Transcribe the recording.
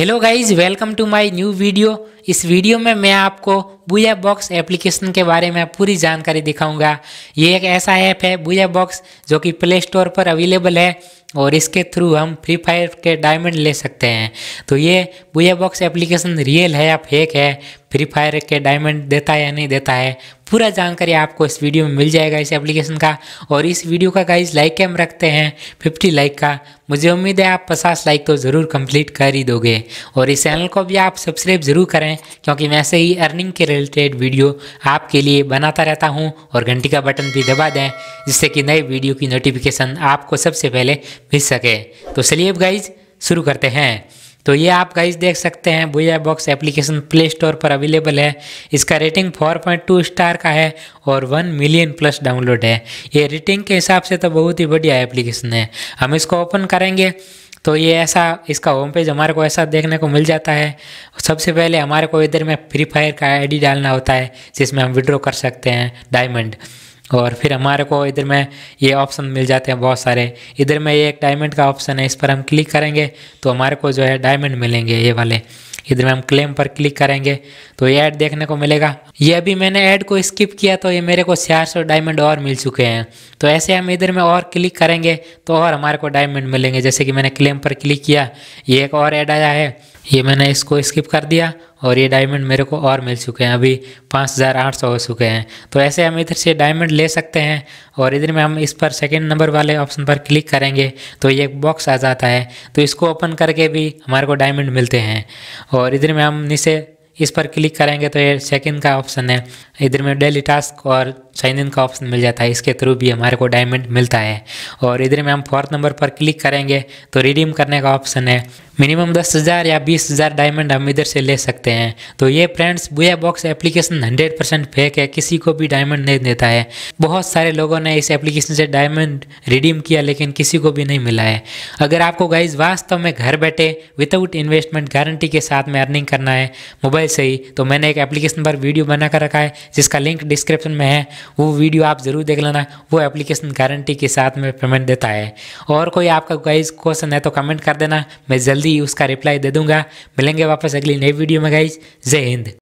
Hello guys welcome to my new video इस video में मैं आपको बुया बॉक्स एप्लीकेशन के बारे में पूरी जानकारी दिखाऊँगा। ये एक ऐसा ऐप है बुया बॉक्स जो कि प्ले स्टोर पर अवेलेबल है और इसके थ्रू हम फ्री फायर के डायमंड ले सकते हैं। तो ये बुया बॉक्स एप्लीकेशन रियल है या फेक है? फ्री फायर के डायमंड देता है या नहीं देता है, पूरा जानकारी आपको इस वीडियो में मिल जाएगा इस एप्लीकेशन का। और इस वीडियो का गाइज़ लाइक हम रखते हैं 50 लाइक का। मुझे उम्मीद है आप 50 लाइक तो ज़रूर कंप्लीट कर ही दोगे। और इस चैनल को भी आप सब्सक्राइब ज़रूर करें, क्योंकि मैं ऐसे ही अर्निंग के रिलेटेड वीडियो आपके लिए बनाता रहता हूँ। और घंटी का बटन भी दबा दें, जिससे कि नए वीडियो की नोटिफिकेशन आपको सबसे पहले मिल सके। तो चलिए अब गाइज़ शुरू करते हैं। तो ये आप गाइज़ देख सकते हैं Buya Box application play store पर अवेलेबल है। इसका रेटिंग 4.2 स्टार का है और 1 मिलियन प्लस डाउनलोड है। ये रेटिंग के हिसाब से तो बहुत ही बढ़िया एप्लीकेशन है। हम इसको ओपन करेंगे तो ये ऐसा, इसका होम पेज हमारे को ऐसा देखने को मिल जाता है। सबसे पहले हमारे को इधर में फ्री फायर का आईडी डालना होता है, जिसमें हम विड्रॉ कर सकते हैं डायमंड और फिर हमारे को इधर में ये ऑप्शन मिल जाते हैं बहुत सारे। इधर में ये एक डायमंड का ऑप्शन है, इस पर हम क्लिक करेंगे तो हमारे को जो है डायमंड मिलेंगे ये वाले। इधर में हम क्लेम पर क्लिक करेंगे तो ये ऐड देखने को मिलेगा। ये अभी मैंने ऐड को स्किप किया तो ये मेरे को चार सौ डायमंड और मिल चुके हैं। तो ऐसे हम इधर में और क्लिक करेंगे तो और हमारे को डायमंड मिलेंगे। जैसे कि मैंने क्लेम पर क्लिक किया, ये एक और ऐड आया है। ये मैंने इसको स्किप कर दिया और ये डायमंड मेरे को और मिल चुके हैं। अभी पाँच हज़ार आठ सौ हो चुके हैं। तो ऐसे हम इधर से डायमंड ले सकते हैं और इधर में हम इस पर सेकेंड नंबर वाले ऑप्शन पर क्लिक करेंगे तो ये एक बॉक्स आ जाता है। तो इसको ओपन करके भी हमारे को डायमंड मिलते हैं और इधर में हम नीचे इस पर क्लिक करेंगे तो ये सेकंड का ऑप्शन है। इधर में डेली टास्क और साइन इन का ऑप्शन मिल जाता है, इसके थ्रू भी हमारे को डायमंड मिलता है। और इधर में हम फोर्थ नंबर पर क्लिक करेंगे तो रिडीम करने का ऑप्शन है। मिनिमम दस हज़ार या बीस हज़ार डायमंड हम इधर से ले सकते हैं। तो ये friends Buya Box application hundred percent fake है, किसी को भी डायमंड नहीं देता है। बहुत सारे लोगों ने इस एप्लीकेशन से डायमंड रिडीम किया, लेकिन किसी को भी नहीं मिला है। अगर आपको गाइज़ वास्तव में घर बैठे विदाउट इन्वेस्टमेंट गारंटी के साथ में अर्निंग करना है मोबाइल से ही तो मैंने एक एप्लीकेशन पर वीडियो बना कर रखा है, जिसका लिंक डिस्क्रिप्शन में है। वो वीडियो आप ज़रूर देख लेना, वो एप्लीकेशन गारंटी के साथ में पेमेंट देता है। और कोई आपका गाइज़ क्वेश्चन है तो कमेंट कर देना, मैं जल्दी उसका रिप्लाई दे दूँगा। मिलेंगे वापस अगली नई वीडियो में गाइज़ जय हिंद।